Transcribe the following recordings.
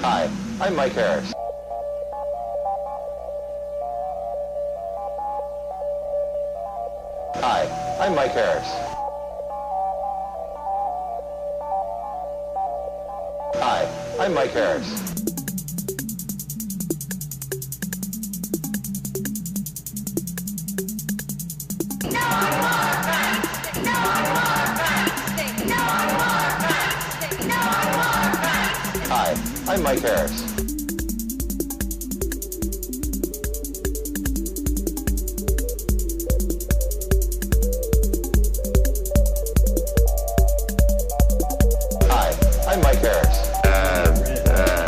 Hi, I'm Mike Harris. Hi, I'm Mike Harris. Hi, I'm Mike Harris. No! Mike Harris. Hi, I'm Mike Harris. Uh, uh.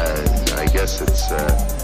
it's. Uh,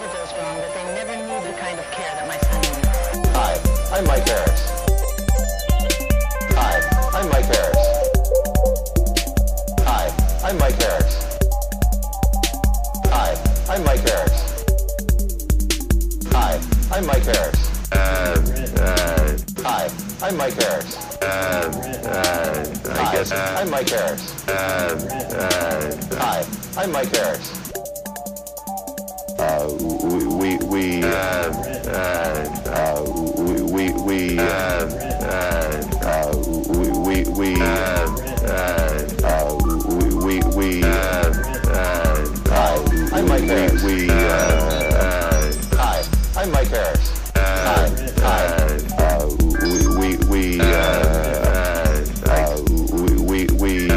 ever goes wrong, that they never knew the kind of care that my son needs. Hi, I'm Mike Harris. Hi, I'm Mike Harris. Hi, I'm Mike Harris. Hi, I'm Mike Harris. Hi, I'm Mike Harris. Uh, uh, Hi, I'm Mike Harris. Uh, uh, I Hi, guess, uh, I'm Mike Harris. Uh, uh, Hi, I'm Mike Harris we we we we we we we we we we Hi, I'm Mike Harris. We Hi, I'm Mike Harris. Hi, hi. We we we we we.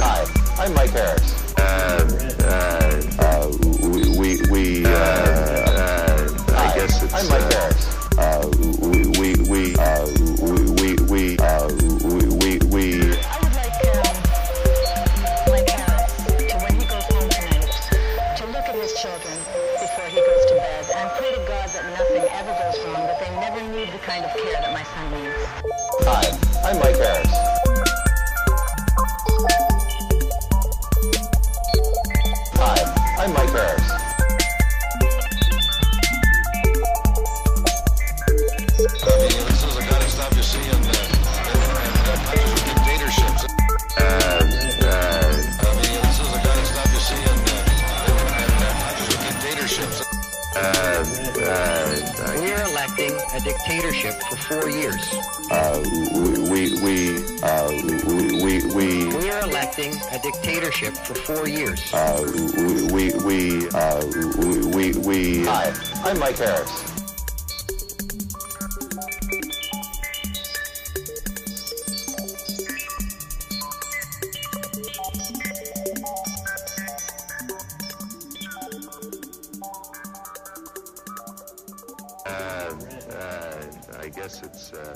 Hi, I'm Mike Harris. kind of care that my son needs. Hi, I'm Mike Harris. A dictatorship for four years. Uh, we, we, uh, we, we, we, We are electing a dictatorship for four years. uh, we, we, uh, we, we, Hi, I'm Mike Harris. Guess it's, uh,